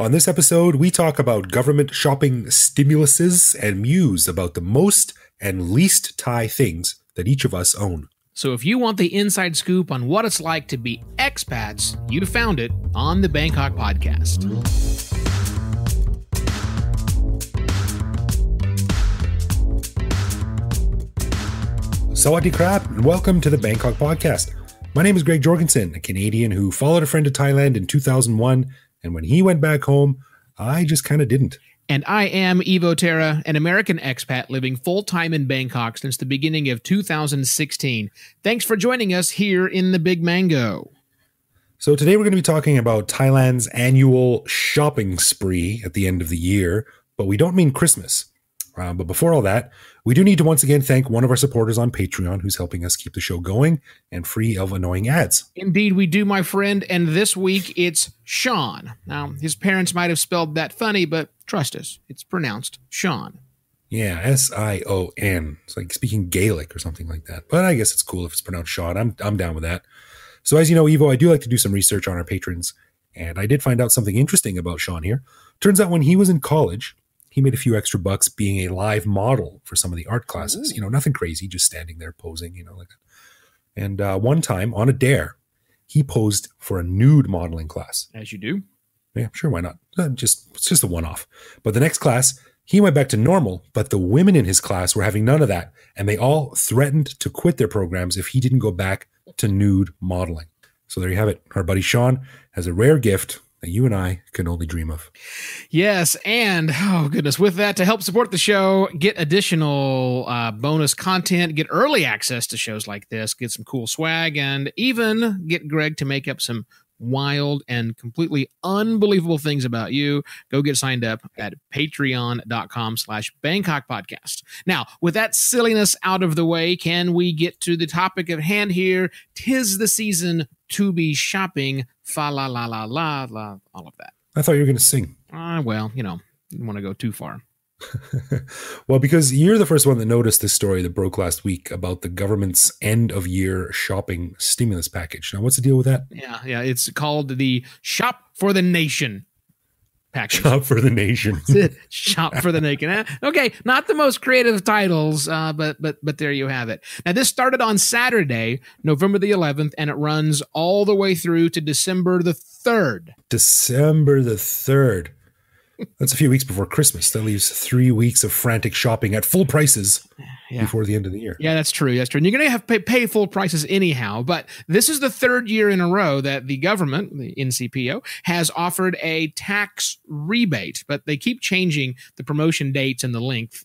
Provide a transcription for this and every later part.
On this episode, we talk about government shopping stimuluses and muse about the most and least Thai things that each of us own. So if you want the inside scoop on what it's like to be expats, you found it on the Bangkok Podcast. Sawadee krap, and welcome to the Bangkok Podcast. My name is Greg Jorgensen, a Canadian who followed a friend to Thailand in 2001 and when he went back home, I just kind of didn't. And I am Evo Terra, an American expat living full time in Bangkok since the beginning of 2016. Thanks for joining us here in the Big Mango. So, today we're going to be talking about Thailand's annual shopping spree at the end of the year, but we don't mean Christmas. Uh, but before all that, we do need to once again thank one of our supporters on Patreon who's helping us keep the show going and free of annoying ads. Indeed, we do, my friend. And this week it's Sean. Now, his parents might have spelled that funny, but trust us, it's pronounced Sean. Yeah, S I O N. It's like speaking Gaelic or something like that. But I guess it's cool if it's pronounced Sean. I'm I'm down with that. So as you know, Evo, I do like to do some research on our patrons, and I did find out something interesting about Sean here. Turns out when he was in college, he made a few extra bucks being a live model for some of the art classes. Ooh. You know, nothing crazy, just standing there posing, you know, like that. And uh, one time on a dare, he posed for a nude modeling class. As you do. Yeah, sure, why not? Uh, just it's just a one-off. But the next class, he went back to normal, but the women in his class were having none of that, and they all threatened to quit their programs if he didn't go back to nude modeling. So there you have it. Our buddy Sean has a rare gift that you and I can only dream of. Yes, and oh goodness, with that to help support the show, get additional uh, bonus content, get early access to shows like this, get some cool swag, and even get Greg to make up some wild and completely unbelievable things about you go get signed up at patreon.com slash bangkok podcast now with that silliness out of the way can we get to the topic at hand here tis the season to be shopping fa la la la la la, all of that. I thought you were going to sing. Uh, well, you know, didn't want to go too far. well, because you're the first one that noticed this story that broke last week about the government's end of year shopping stimulus package. Now, what's the deal with that? Yeah, yeah, it's called the Shop for the Nation package. Shop for the nation. Shop for the nation. Eh, okay, not the most creative titles, uh, but but but there you have it. Now this started on Saturday, November the 11th, and it runs all the way through to December the 3rd. December the 3rd. That's a few weeks before Christmas. That leaves three weeks of frantic shopping at full prices yeah. before the end of the year. Yeah, that's true. That's true. And you're going to have to pay, pay, full prices anyhow. But this is the third year in a row that the government, the NCPO, has offered a tax rebate. But they keep changing the promotion dates and the length.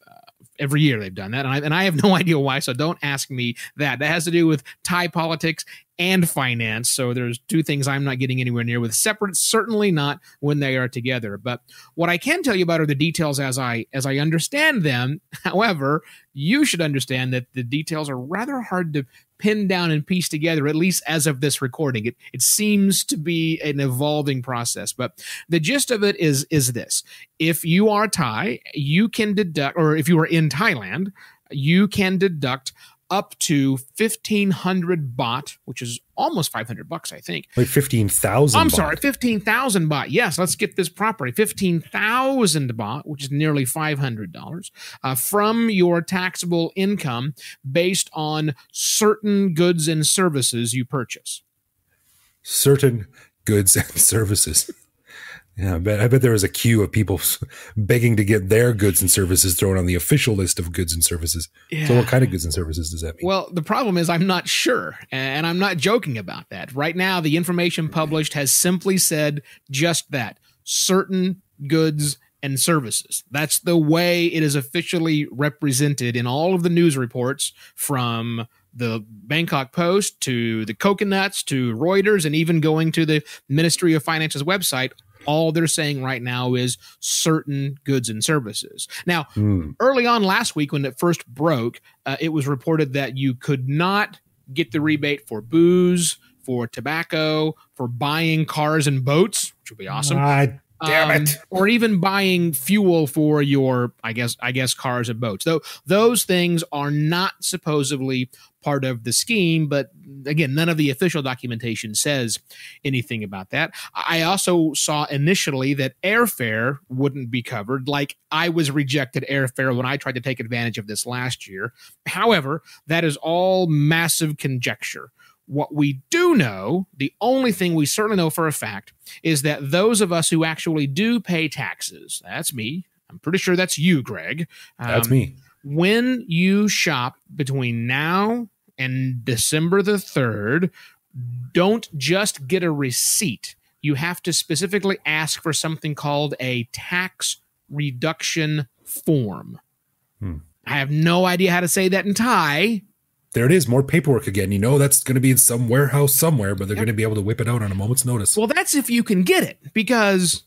Every year they've done that, and I, and I have no idea why. So don't ask me that. That has to do with Thai politics and finance. So there's two things I'm not getting anywhere near with separate, certainly not when they are together. But what I can tell you about are the details as I as I understand them. However, you should understand that the details are rather hard to pin down and piece together, at least as of this recording. It it seems to be an evolving process. But the gist of it is is this. If you are Thai, you can deduct or if you are in Thailand, you can deduct up to 1500 baht, which is almost 500 bucks, I think. Like 15,000 I'm sorry, 15,000 baht. Yes, let's get this properly. 15,000 baht, which is nearly $500, uh, from your taxable income based on certain goods and services you purchase. Certain goods and services. Yeah, I bet, I bet there was a queue of people begging to get their goods and services thrown on the official list of goods and services. Yeah. So, what kind of goods and services does that mean? Well, the problem is I'm not sure, and I'm not joking about that. Right now, the information published has simply said just that certain goods and services. That's the way it is officially represented in all of the news reports from the Bangkok Post to the Coconuts to Reuters and even going to the Ministry of Finance's website all they're saying right now is certain goods and services. Now, mm. early on last week when it first broke, uh, it was reported that you could not get the rebate for booze, for tobacco, for buying cars and boats, which would be awesome. I Damn um, it. or even buying fuel for your, I guess, I guess cars and boats. Though those things are not supposedly part of the scheme, but again, none of the official documentation says anything about that. I also saw initially that airfare wouldn't be covered, like I was rejected airfare when I tried to take advantage of this last year. However, that is all massive conjecture. What we do know, the only thing we certainly know for a fact, is that those of us who actually do pay taxes, that's me, I'm pretty sure that's you, Greg. That's um, me. When you shop between now and December the 3rd, don't just get a receipt. You have to specifically ask for something called a tax reduction form. Hmm. I have no idea how to say that in Thai. There it is, more paperwork again. You know that's going to be in some warehouse somewhere, but they're Yep. going to be able to whip it out on a moment's notice. Well, that's if you can get it because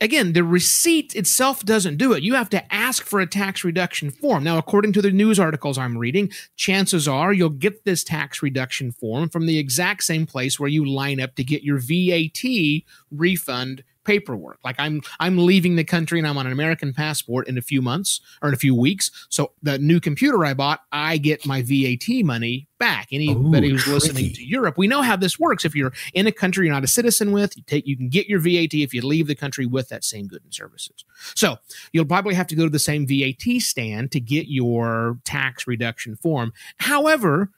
again, the receipt itself doesn't do it. You have to ask for a tax reduction form. Now, according to the news articles I'm reading, chances are you'll get this tax reduction form from the exact same place where you line up to get your VAT refund paperwork. Like I'm I'm leaving the country and I'm on an American passport in a few months or in a few weeks. So the new computer I bought, I get my VAT money back. Anybody Ooh, who's listening to Europe, we know how this works. If you're in a country you're not a citizen with, you take you can get your VAT if you leave the country with that same good and services. So you'll probably have to go to the same VAT stand to get your tax reduction form. However,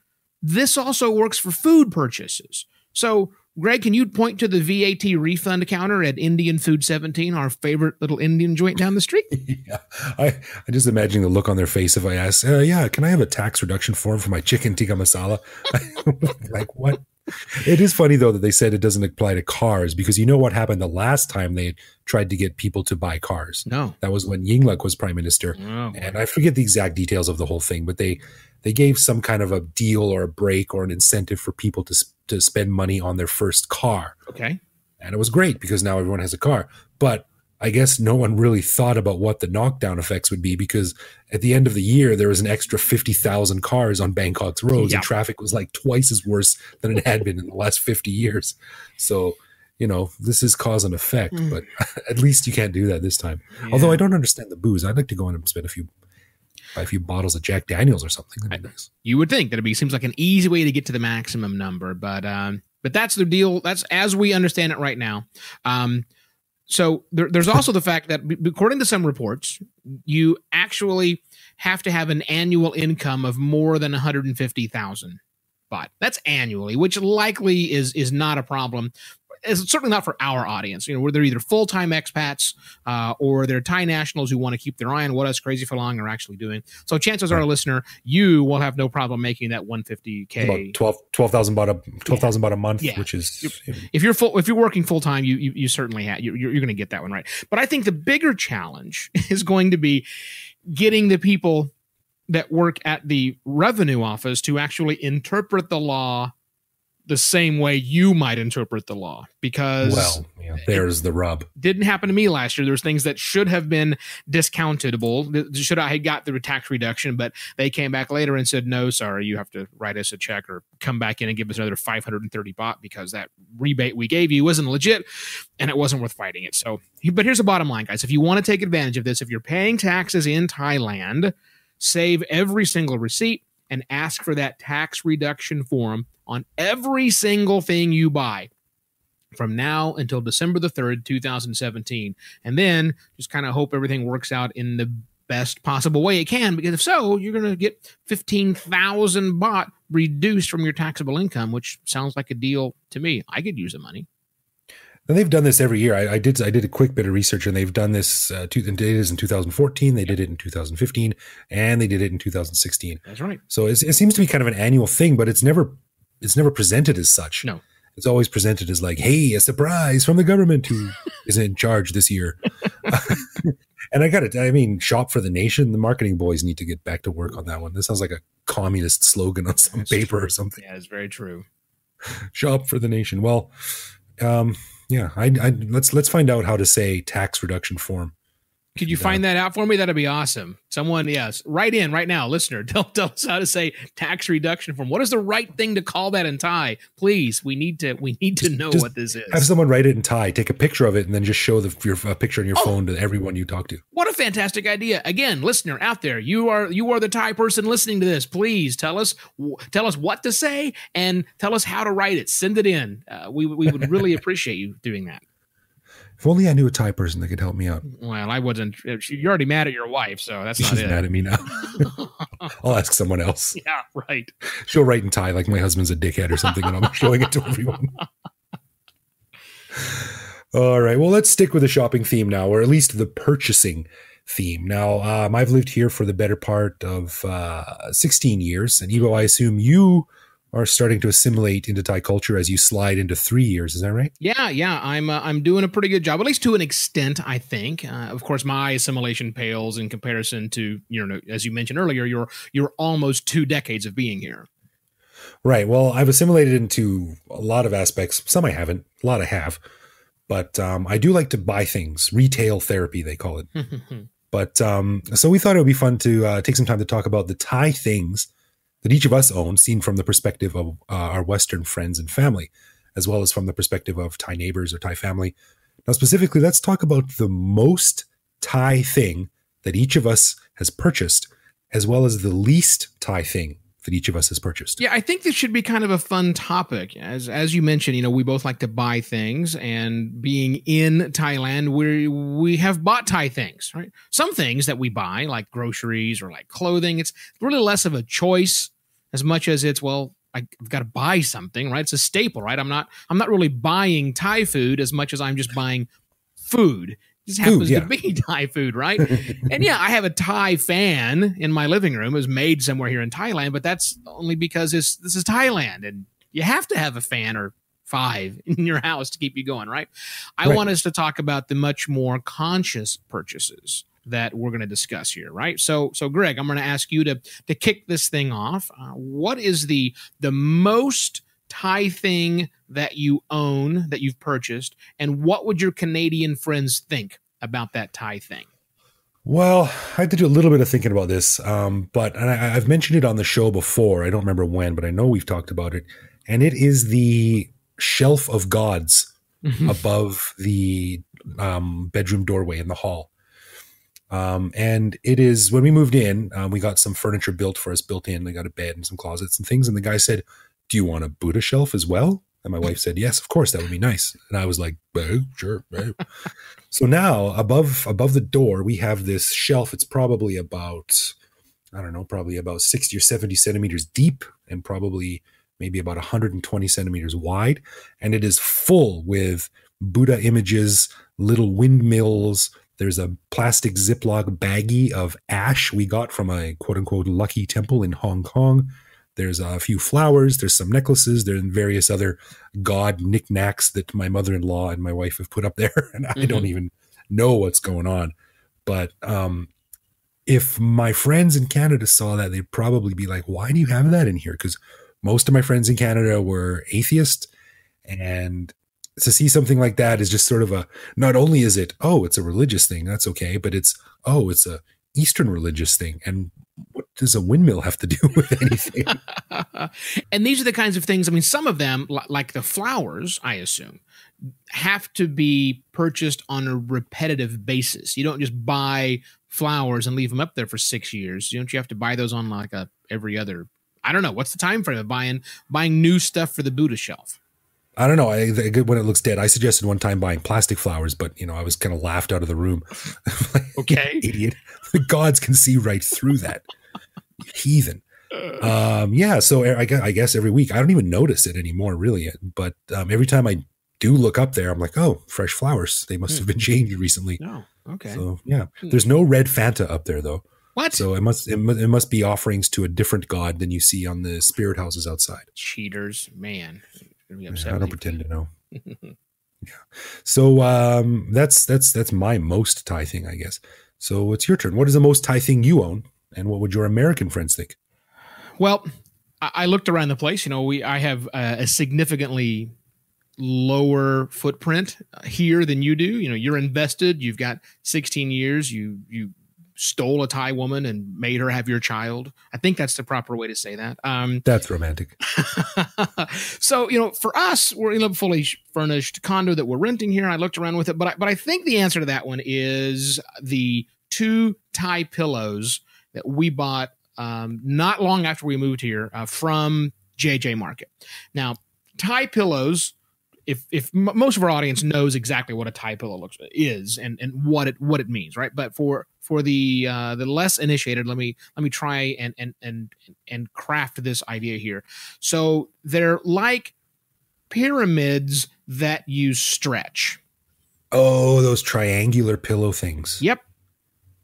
this also works for food purchases. So Greg, can you point to the VAT refund counter at Indian Food 17, our favorite little Indian joint down the street? yeah, I, I just imagine the look on their face if I ask, uh, "Yeah, can I have a tax reduction form for my chicken tikka masala?" like what? It is funny though that they said it doesn't apply to cars because you know what happened the last time they tried to get people to buy cars. No. That was when Yingluck was prime minister, Oh, and I forget the exact details of the whole thing, but they they gave some kind of a deal or a break or an incentive for people to to spend money on their first car okay. and it was great because now everyone has a car. But I guess no one really thought about what the knockdown effects would be because at the end of the year there was an extra fifty thousand cars on Bangkok's roads, Yeah. and traffic was like twice as worse than it had been in the last fifty years. So you know this is cause and effect, Mm. but at least you can't do that this time. Although I don't understand the booze, I'd like to go in and spend a few. Buy a few bottles of Jack Daniels or something. That'd nice. you would think that it be seems like an easy way to get to the maximum number, but um, but that's the deal. That's as we understand it right now. Um, so there, there's also the fact that according to some reports, you actually have to have an annual income of more than 150,000 baht. That's annually, which likely is is not a problem. It's certainly not for our audience. You know, where they're either full time expats uh, or they're Thai nationals who want to keep their eye on what us crazy farang are actually doing. So chances are, listener, you will have no problem making that 150k. About 12 12,000 baht a twelve thousand baht a month, Yeah. which is if you're full, if you're working full time, you, you you certainly have you're, you're going to get that one right. But I think the bigger challenge is going to be getting the people that work at the revenue office to actually interpret the law the same way you might interpret the law because well, yeah, there's the rub. didn't happen to me last year. there's things that should have been discountable. Should I had got the tax reduction, but they came back later and said, "No, sorry, you have to write us a check or come back in and give us another 530 baht because that rebate we gave you wasn't legit and it wasn't worth fighting it." So, but here's the bottom line, guys: if you want to take advantage of this, if you're paying taxes in Thailand, save every single receipt and ask for that tax reduction form on every single thing you buy from now until December the 3rd, 2017. And then just kind of hope everything works out in the best possible way it can, because if so, you're going to get 15,000 baht reduced from your taxable income, which sounds like a deal to me. I could use the money. And they've done this every year. I, I did I did a quick bit of research, and they've done this. Uh, two, did this in 2014. They did it in 2015, and they did it in 2016. That's right. So it's, it seems to be kind of an annual thing, but it's never it's never presented as such. No. it's always presented as like, "Hey, a surprise from the government who is in charge this year." and I got it. I mean, shop for the nation. The marketing boys need to get back to work on that one. This sounds like a communist slogan on some That's paper true. or something. Yeah, it's very true. shop for the nation. Well, um, yeah, I, I let's let's find out how to say tax reduction form Could you find that out for me? That'd be awesome. Someone, yes, right in right now, listener. Tell, tell us how to say tax reduction form. What is the right thing to call that in Thai? Please, we need to we need to know what this is. Have someone write it in Thai. Take a picture of it, and then just show the your uh, picture on your oh, phone to everyone you talk to. What a fantastic idea! Again, listener out there, you are you are the Thai person listening to this. Please tell us tell us what to say and tell us how to write it. Send it in. Uh, we we would really appreciate you doing that. If only I knew a Thai person that could help me out. Well, I wasn't. You're already mad at your wife, so that's not She's it. mad at me now. I'll ask someone else. Yeah, right. She'll write in Thai like my husband's a dickhead or something, and I'm showing it to everyone. All right. Well, let's stick with the shopping theme now, or at least the purchasing theme. Now, um, I've lived here for the better part of uh, 16 years, and Evo, I assume you are starting to assimilate into Thai culture as you slide into three years. Is that right? Yeah, yeah. I'm uh, I'm doing a pretty good job, at least to an extent. I think. Uh, of course, my assimilation pales in comparison to you know, as you mentioned earlier, you're you're almost two decades of being here. Right. Well, I've assimilated into a lot of aspects. Some I haven't. A lot I have. But um, I do like to buy things. Retail therapy, they call it. but um, so we thought it would be fun to uh, take some time to talk about the Thai things that each of us own, seen from the perspective of uh, our Western friends and family, as well as from the perspective of Thai neighbors or Thai family. Now, specifically, let's talk about the most Thai thing that each of us has purchased, as well as the least Thai thing that each of us has purchased. Yeah, I think this should be kind of a fun topic. As as you mentioned, you know, we both like to buy things and being in Thailand, we we have bought Thai things, right? Some things that we buy like groceries or like clothing, it's really less of a choice as much as it's well I've got to buy something, right? It's a staple, right? I'm not I'm not really buying Thai food as much as I'm just buying food just happens food, yeah. to be Thai food, right? and yeah, I have a Thai fan in my living room. It was made somewhere here in Thailand, but that's only because this is Thailand, and you have to have a fan or five in your house to keep you going, right? I right. want us to talk about the much more conscious purchases that we're going to discuss here, right? So, so Greg, I'm going to ask you to to kick this thing off. Uh, what is the the most Thai thing that you own that you've purchased, and what would your Canadian friends think about that Thai thing? Well, I had to do a little bit of thinking about this, um, but I, have mentioned it on the show before. I don't remember when, but I know we've talked about it, and it is the shelf of gods mm-hmm. above the um, bedroom doorway in the hall. Um, and it is when we moved in, uh, we got some furniture built for us, built in. We got a bed and some closets and things. And the guy said, do you want a Buddha shelf as well? And my wife said, yes, of course, that would be nice. And I was like, oh, sure. Oh. so now above, above the door, we have this shelf. It's probably about, I don't know, probably about 60 or 70 centimeters deep and probably maybe about 120 centimeters wide. And it is full with Buddha images, little windmills. There's a plastic Ziploc baggie of ash we got from a quote unquote lucky temple in Hong Kong. There's a few flowers. There's some necklaces. There's various other god knickknacks that my mother-in-law and my wife have put up there, and I mm-hmm. don't even know what's going on. But um, if my friends in Canada saw that, they'd probably be like, "Why do you have that in here?" Because most of my friends in Canada were atheist, and to see something like that is just sort of a. Not only is it, oh, it's a religious thing, that's okay, but it's, oh, it's a Eastern religious thing, and does a windmill have to do with anything? and these are the kinds of things. I mean, some of them, like the flowers, I assume, have to be purchased on a repetitive basis. You don't just buy flowers and leave them up there for six years. You don't you have to buy those on like a every other? I don't know. What's the time frame of buying buying new stuff for the Buddha shelf? I don't know. I, when it looks dead, I suggested one time buying plastic flowers, but you know, I was kind of laughed out of the room. okay, idiot. The gods can see right through that. Heathen. Um, yeah. So I guess, I guess every week I don't even notice it anymore, really. But um, every time I do look up there, I'm like, oh, fresh flowers. They must have been hmm. changed recently. No. Okay. So yeah, hmm. there's no red Fanta up there though. What? So it must it, it must be offerings to a different god than you see on the spirit houses outside. Cheaters, man upset. I don't pretend to know. yeah. So um, that's that's that's my most Thai thing, I guess. So it's your turn. What is the most Thai thing you own, and what would your American friends think? Well, I looked around the place. You know, we I have a significantly lower footprint here than you do. You know, you're invested. You've got 16 years. You you stole a Thai woman and made her have your child. I think that's the proper way to say that. Um, that's romantic. so you know, for us, we're in a fully furnished condo that we're renting here. I looked around with it, but I, but I think the answer to that one is the two Thai pillows that we bought um, not long after we moved here uh, from JJ Market. Now, Thai pillows if if m- most of our audience knows exactly what a Thai pillow looks is and and what it what it means, right? But for for the uh, the less initiated, let me let me try and and and and craft this idea here. So they're like pyramids that you stretch. Oh, those triangular pillow things. Yep.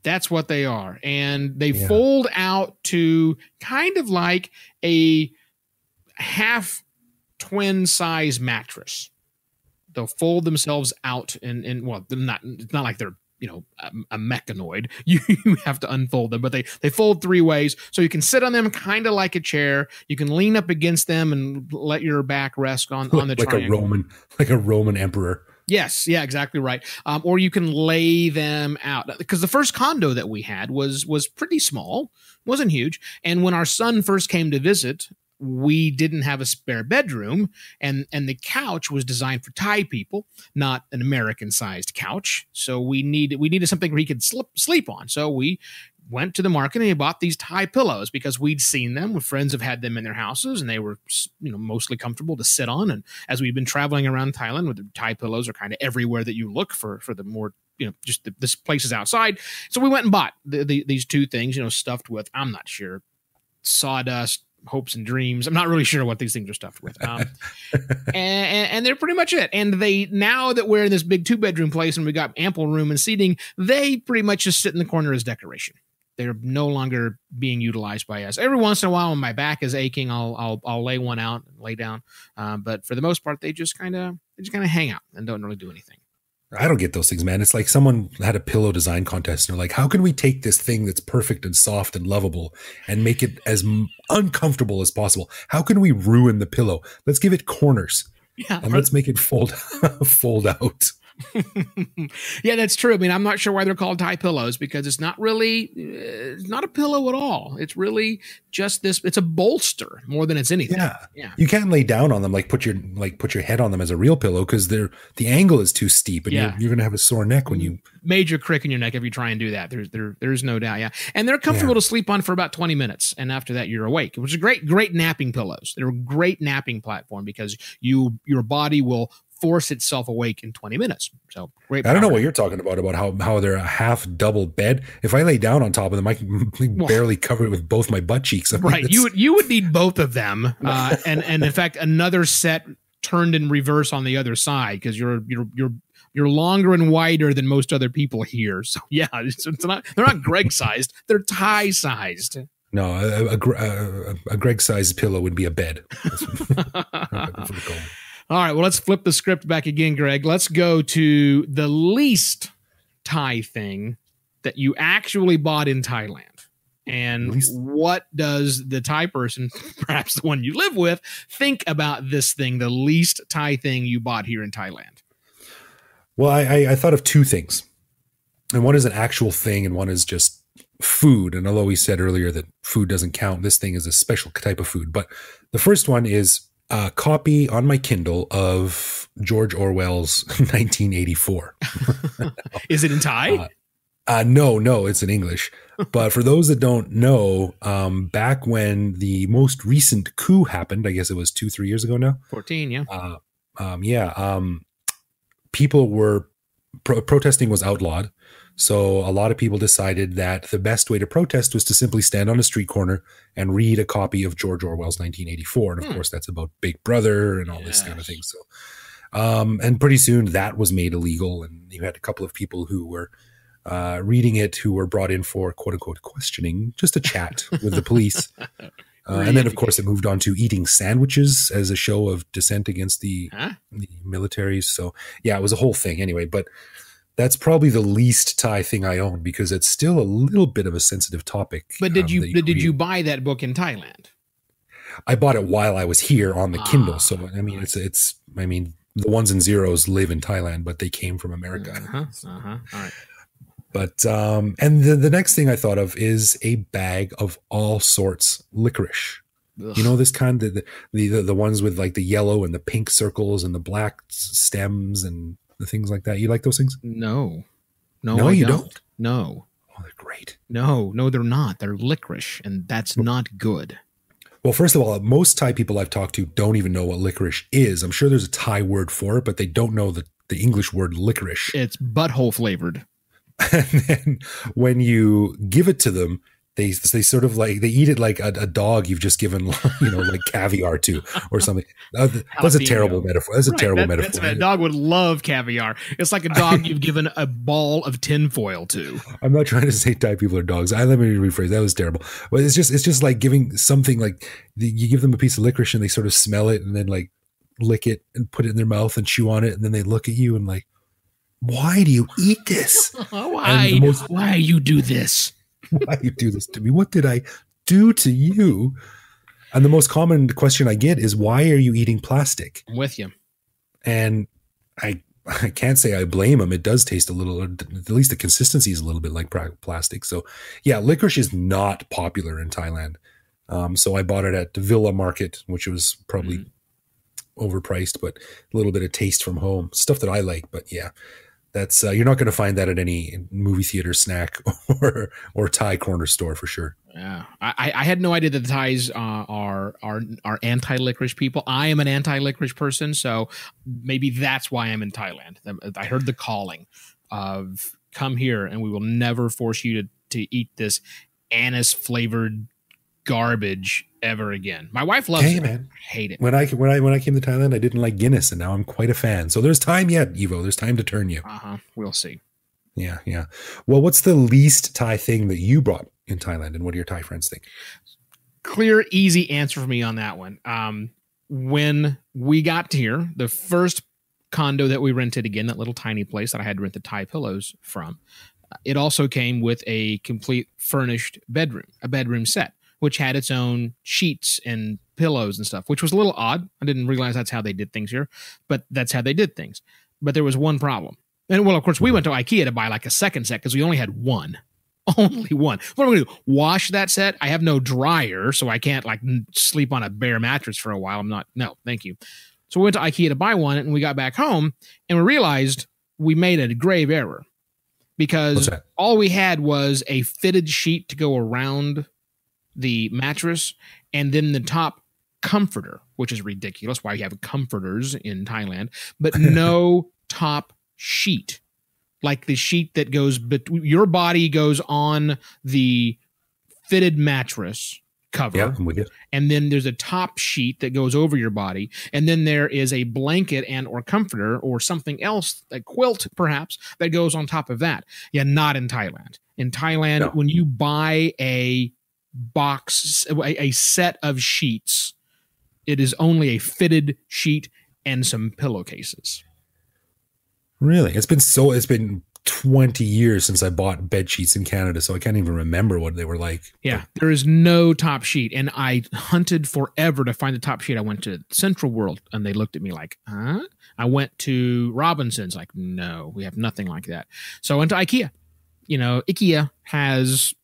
That's what they are. And they Yeah. fold out to kind of like a half twin size mattress. They'll fold themselves out and, and well, they're not, it's not like they're, you know, a, a mechanoid. You, you have to unfold them, but they, they fold three ways. So you can sit on them kind of like a chair. You can lean up against them and let your back rest on, on the like a. Roman, like a Roman emperor. Yes, yeah, exactly right. Um, or you can lay them out because the first condo that we had was was pretty small, wasn't huge. And when our son first came to visit, we didn't have a spare bedroom, and and the couch was designed for Thai people, not an American sized couch. So we needed we needed something where he could slip, sleep on. So we went to the market and he bought these Thai pillows because we'd seen them. With friends have had them in their houses, and they were you know mostly comfortable to sit on. And as we've been traveling around Thailand, with the Thai pillows are kind of everywhere that you look for for the more you know just the, this places outside. So we went and bought the, the, these two things, you know, stuffed with I'm not sure sawdust. Hopes and dreams. I'm not really sure what these things are stuffed with, um, and, and, and they're pretty much it. And they now that we're in this big two bedroom place and we got ample room and seating, they pretty much just sit in the corner as decoration they're no longer being utilized by us. Every once in a while, when my back is aching, I'll I'll, I'll lay one out and lay down. Um, but for the most part, they just kind of they just kind of hang out and don't really do anything. I don't get those things, man. It's like someone had a pillow design contest and they're like, how can we take this thing that's perfect and soft and lovable and make it as m- uncomfortable as possible? How can we ruin the pillow? Let's give it corners Yeah, and let's make it fold fold out. yeah, that's true. I mean, I'm not sure why they're called Thai pillows because it's not really uh, it's not a pillow at all. It's really just this. It's a bolster more than it's anything. Yeah. Yeah. You can't lay down on them like put your like put your head on them as a real pillow because they're the angle is too steep and Yeah. you're, you're gonna have a sore neck when you major crick in your neck if you try and do that. There's there there's no doubt. Yeah, and they're comfortable to sleep on for about 20 minutes, and after that you're awake, which is great. Great napping pillows. They're a great napping platform because you your body will force itself awake in 20 minutes. So great. I don't know what you're talking about about how how they're a half double bed. If I lay down on top of them, I can barely cover it with both my butt cheeks. I mean, right you would you would need both of them uh, and and in fact another set turned in reverse on the other side because you're you're you're you're longer and wider than most other people here so yeah it's, it's not they're not greg sized they're Thai sized no a, a, a, a Greg sized pillow would be a bed. That's what I'm looking for the call. all right well let's flip the script back again greg let's go to the least thai thing that you actually bought in thailand and Least- what does the Thai person, perhaps the one you live with, think about this thing, the least Thai thing you bought here in Thailand? Well, I, I, I thought of two things, and one is an actual thing, and one is just food. And although we said earlier that food doesn't count, this thing is a special type of food. But the first one is a copy on my Kindle of George Orwell's 1984. Is it in Thai? Uh, Uh, no, no, it's in English. But for those that don't know, um, back when the most recent coup happened, I guess it was two, three years ago now. 14, yeah. Uh, um, yeah, um, people were pro- protesting was outlawed. So a lot of people decided that the best way to protest was to simply stand on a street corner and read a copy of George Orwell's 1984. And of Hmm. course, that's about Big Brother and all this kind of thing. So, um, and pretty soon that was made illegal, and you had a couple of people who were uh, reading it who were brought in for quote unquote questioning, just a chat with the police. Uh, and then, of course, it moved on to eating sandwiches as a show of dissent against the, Huh? the militaries. So, yeah, it was a whole thing anyway. But that's probably the least Thai thing I own because it's still a little bit of a sensitive topic. But did um, you, did, did you buy that book in Thailand? I bought it while I was here on the Ah. Kindle. So, I mean, it's it's. I mean, the ones and zeros live in Thailand, but they came from America. Uh-huh. Uh-huh. All right. But um, and the the next thing I thought of is a bag of all sorts licorice. Ugh. You know this kind of the, the the ones with like the yellow and the pink circles and the black stems and the things like that. You like those things? No. No, No, I you don't. don't? No. Oh, they're great. No, no, they're not. They're licorice, and that's not good. Well, first of all, most Thai people I've talked to don't even know what licorice is. I'm sure there's a Thai word for it, but they don't know the, the English word licorice. It's butthole flavored. and then when you give it to them, they they sort of like they eat it like a, a dog you've just given you know like caviar to or something. That's a terrible metaphor. That's a Right, terrible that- metaphor. that's- a dog would love caviar. It's like a dog you've given a ball of tinfoil to. I'm not trying to say Thai people are dogs. I let me rephrase. That was terrible. But it's just it's just like giving something like you give them a piece of licorice and they sort of smell it and then like lick it and put it in their mouth and chew on it and then they look at you and like, why do you eat this? Why? most- why you do this? why you do this to me? What did I do to you? And the most common question I get is why are you eating plastic? I'm with you. And I I can't say I blame them. It does taste a little, at least the consistency is a little bit like plastic. So yeah, licorice is not popular in Thailand. Um, so I bought it at the Villa Market, which was probably overpriced, but a little bit of taste from home, stuff that I like. But yeah, that's uh, you're not going to find that at any movie theater snack or or Thai corner store for sure. Yeah, I, I had no idea that the Thais uh, are are are anti licorice people. I am an anti licorice person, so maybe that's why I'm in Thailand. I heard the calling of come here, and we will never force you to to eat this anise flavored garbage ever again. My wife loves Hey it. man, I hate it. when I when I when I came to Thailand, I didn't like Guinness, and now I'm quite a fan. So there's time yet, Evo. There's time to turn you. Uh huh. We'll see. Yeah, yeah. Well, what's the least Thai thing that you brought in Thailand, and what do your Thai friends think? clear, easy answer for me on that one. Um, when we got here, the first condo that we rented again, that little tiny place that I had to rent the Thai pillows from, uh, it also came with a complete furnished bedroom, a bedroom set, which had its own sheets and pillows and stuff, which was a little odd. I didn't realize that's how they did things here, but that's how they did things. But there was one problem. And well, of course, we went to IKEA to buy like a second set because we only had one. Only one. What am I going to do? Wash that set? I have no dryer, so I can't like sleep on a bare mattress for a while. I'm not. No, thank you. So we went to IKEA to buy one, and we got back home, and we realized we made a grave error because all we had was a fitted sheet to go around the mattress, and then the top comforter, which is ridiculous. Why you have comforters in Thailand, but no top sheet like the sheet that goes but your body goes on the fitted mattress cover Yeah, I'm with you. and then there's a top sheet that goes over your body and then there is a blanket and or comforter or something else a quilt perhaps that goes on top of that yeah not in thailand in thailand No. when you buy a box a, a set of sheets it is only a fitted sheet and some pillowcases Really, it's been so. It's been 20 years since I bought bed sheets in Canada, so I can't even remember what they were like. Yeah, there is no top sheet, and I hunted forever to find the top sheet. I went to Central World, and they looked at me like, "Huh?" I went to Robinsons, like, "No, we have nothing like that." So I went to IKEA. You know, IKEA has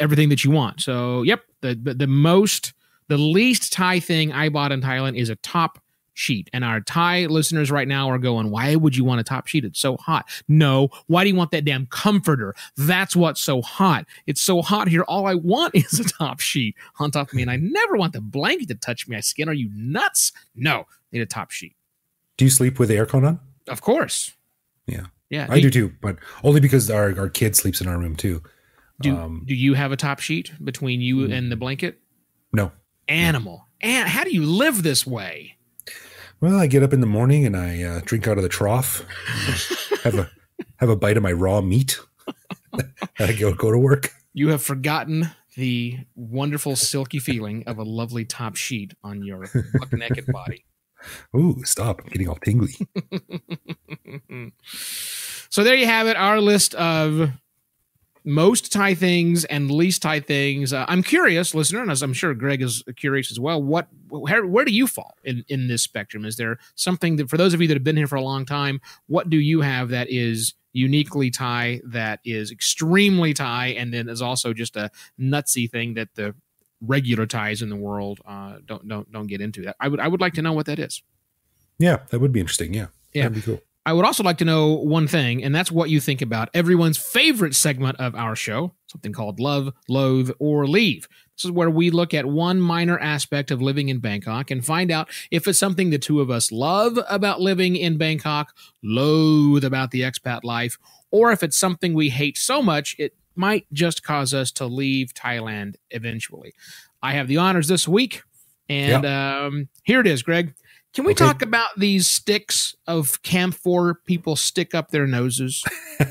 everything that you want. So, yep, the the, the most, the least Thai thing I bought in Thailand is a top sheet. And our Thai listeners right now are going, "Why would you want a top sheet? It's so hot." No, why do you want that damn comforter? That's what's so hot. It's so hot here. All I want is a top sheet on top of me, and I never want the blanket to touch me. my skin. Are you nuts? No, need a top sheet. Do you sleep with the aircon on? Of course. Yeah. Yeah. I do too, but only because our, our kid sleeps in our room too. Do, Um, do you have a top sheet between you and the blanket? No. Animal. And how do you live this way? Well, I get up in the morning and I uh, drink out of the trough, have a have a bite of my raw meat. I go go to work. You have forgotten the wonderful silky feeling of a lovely top sheet on your buck naked body. Ooh, stop! I'm getting all tingly. So there you have it. Our list of most Thai things and least Thai things. Uh, I'm curious, listener, and as I'm sure Greg is curious as well. What, where, where do you fall in in this spectrum? Is there something that, for those of you that have been here for a long time, what do you have that is uniquely Thai, that is extremely Thai, and then is also just a nutsy thing that the regular Thais in the world uh, don't don't don't get into? That I would I would like to know what that is. Yeah, that would be interesting. Yeah, Yeah. that'd be cool. I would also like to know one thing, and that's what you think about everyone's favorite segment of our show, something called Love, Loathe, or Leave. This is where we look at one minor aspect of living in Bangkok and find out if it's something the two of us love about living in Bangkok, loathe about the expat life, or if it's something we hate so much it might just cause us to leave Thailand eventually. I have the honors this week, and um, here it is, Greg. Can we Okay. talk about these sticks of camphor people stick up their noses?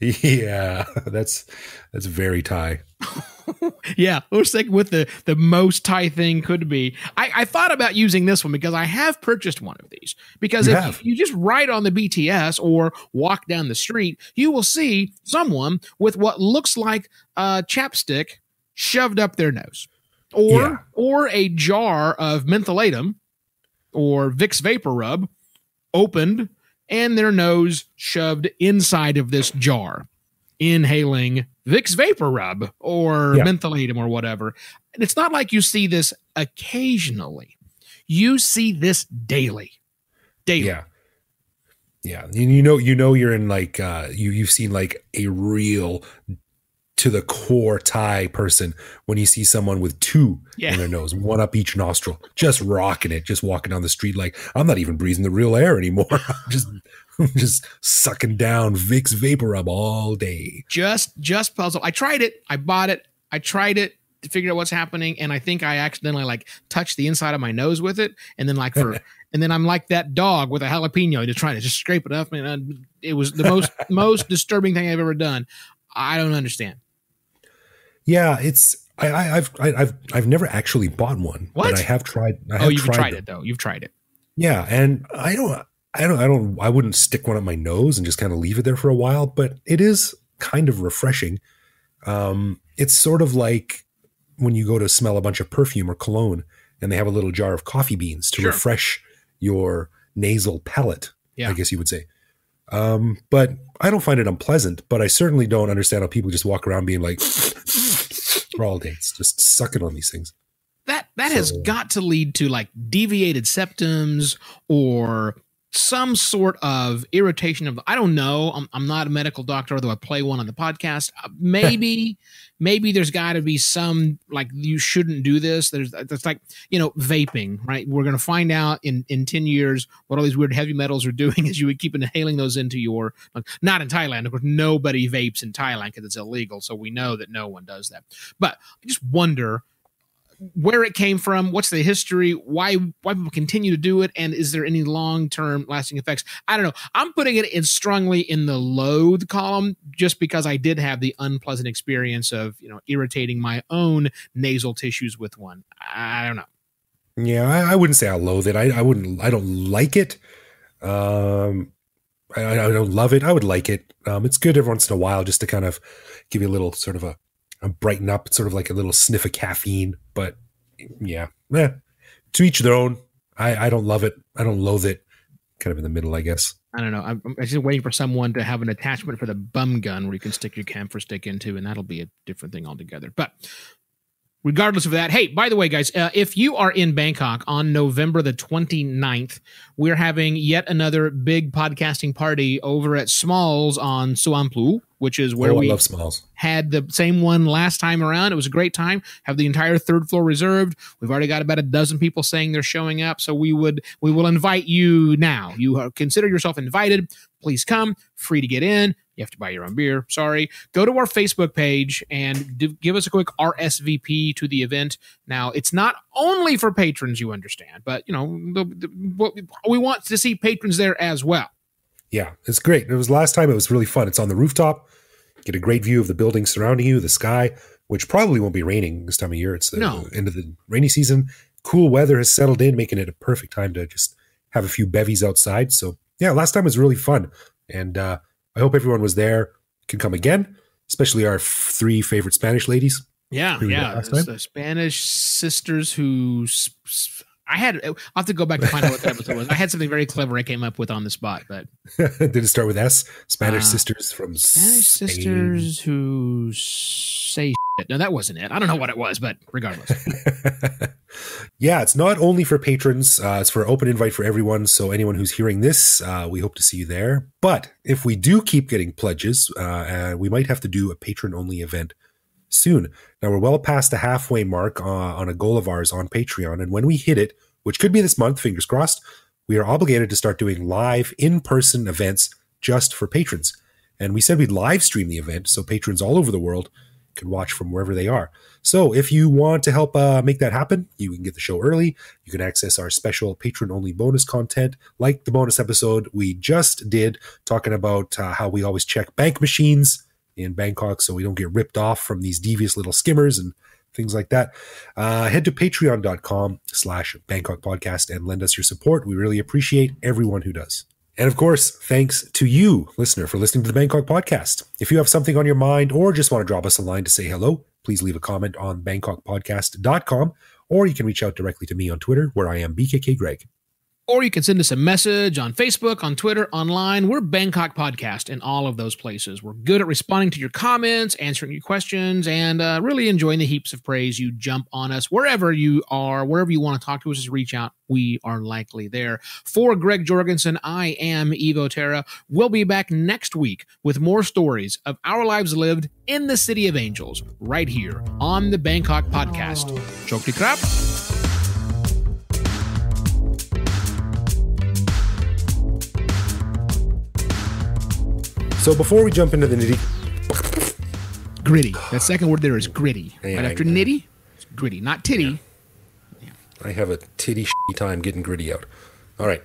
yeah, that's that's very Thai. yeah, let's stick with the the most Thai thing could be. I, I thought about using this one because I have purchased one of these. Because You if have? you just ride on the BTS or walk down the street, you will see someone with what looks like a chapstick shoved up their nose, or Yeah. or a jar of mentholatum or Vicks vapor rub opened and their nose shoved inside of this jar, inhaling Vicks vapor rub or Yeah. mentholatum or whatever. And it's not like you see this occasionally. You see this daily. Daily. Yeah. Yeah. You, you know, you know, you're in like, uh, you, you've seen like a real to the core Thai person when you see someone with two Yeah. in their nose, one up each nostril, just rocking it, just walking down the street. Like I'm not even breathing the real air anymore. I'm just, I'm just sucking down Vicks vapor rub all day. Just just puzzle. I tried it. I bought it. I tried it to figure out what's happening, and I think I accidentally like touched the inside of my nose with it, and then like for and then I'm like that dog with a jalapeno, just trying to just scrape it off. and I- it was the most most disturbing thing I've ever done. I don't understand. Yeah. It's, I, I, I've, I, I've, I've never actually bought one, What? but I have tried. I have oh, you've tried them. it though. You've tried it. Yeah, and I don't, I don't, I don't, I wouldn't stick one up my nose and just kind of leave it there for a while, but it is kind of refreshing. Um, it's sort of like when you go to smell a bunch of perfume or cologne, and they have a little jar of coffee beans to Sure. refresh your nasal palate. Yeah. I guess you would say. Um, but I don't find it unpleasant, but I certainly don't understand how people just walk around being like for dates, just sucking on these things. that that has got to lead to like deviated septums or some sort of irritation of i don't know i'm, I'm not a medical doctor although i play one on the podcast. Uh, maybe maybe there's got to be some like you shouldn't do this. There's that's like you know vaping right? We're going to find out in in 10 years what all these weird heavy metals are doing is you would keep inhaling those into your like, not in thailand of course nobody vapes in thailand because it's illegal so we know that no one does that. But i just wonder where it came from, what's the history, why why people continue to do it, and is there any long term lasting effects? I don't know. I'm putting it in strongly in the loathe column just because I did have the unpleasant experience of you know irritating my own nasal tissues with one. I don't know. Yeah, I, I wouldn't say I loathe it. I, I wouldn't. I don't like it. Um, I, I don't love it. I would like it. Um, it's good every once in a while just to kind of give you a little sort of a, a brighten up. It's sort of like a little sniff of caffeine. But yeah, eh, to each their own. I, I don't love it. I don't loathe it. Kind of in the middle, I guess. I don't know. I'm, I'm just waiting for someone to have an attachment for the bum gun where you can stick your camphor stick into, and that'll be a different thing altogether. But regardless of that, hey, by the way, guys, uh, if you are in Bangkok on November the 29th, we're having yet another big podcasting party over at Smalls on Suan Plu, which is where oh, we had the same one last time around. It was a great time. Have the entire third floor reserved. We've already got about a dozen people saying they're showing up, so we would we will invite you now. You are, consider yourself invited. Please come. Free to get in. You have to buy your own beer. Sorry. Go to our Facebook page and d- give us a quick RSVP to the event. Now, it's not only for patrons, you understand, but you know the, the, we- we want to see patrons there as well. Yeah, it's great. It was last time. It was really fun. It's on the rooftop. Get a great view of the buildings surrounding you, the sky, which probably won't be raining this time of year. It's the No. end of the rainy season. Cool weather has settled in, making it a perfect time to just have a few bevies outside. So yeah, last time was really fun, and uh, I hope everyone was there. can come again, especially our f- three favorite Spanish ladies. Yeah, yeah. got last it's time? The Spanish sisters who. s- s- I had. I'll have to go back to find out what the episode was. I had something very clever I came up with on the spot, but Did it start with S? Spanish Uh, sisters from Spanish Spain. sisters who say shit. No, that wasn't it. I don't know what it was, but regardless. yeah, it's not only for patrons, uh, it's for open invite for everyone. So, anyone who's hearing this, uh, we hope to see you there. But if we do keep getting pledges, uh, uh, we might have to do a patron only event soon. Now, we're well past the halfway mark uh, on a goal of ours on Patreon. And when we hit it, which could be this month, fingers crossed, we are obligated to start doing live in person events just for patrons. And we said we'd live stream the event so patrons all over the world can watch from wherever they are. So if you want to help uh, make that happen, you can get the show early. You can access our special patron only bonus content, like the bonus episode we just did, talking about uh, how we always check bank machines in Bangkok so we don't get ripped off from these devious little skimmers and things like that. Uh, head to patreon.com slash Bangkok podcast and lend us your support. We really appreciate everyone who does. And of course, thanks to you, listener, for listening to the Bangkok podcast. If you have something on your mind or just want to drop us a line to say hello, please leave a comment on bangkokpodcast.com or you can reach out directly to me on Twitter where I am BKK Greg. Or you can send us a message on Facebook, on Twitter, online. We're Bangkok Podcast in all of those places. We're good at responding to your comments, answering your questions, and uh, really enjoying the heaps of praise you jump on us wherever you are, wherever you want to talk to us, just reach out. We are likely there. For Greg Jorgensen, I am Evo Terra. We'll be back next week with more stories of our lives lived in the City of Angels, right here on the Bangkok Podcast. Chokti Krap. So before we jump into the nitty, Gritty. That second word there is gritty. Yeah, right after nitty, it's gritty, not titty. I have a titty shitty time getting gritty out. All right.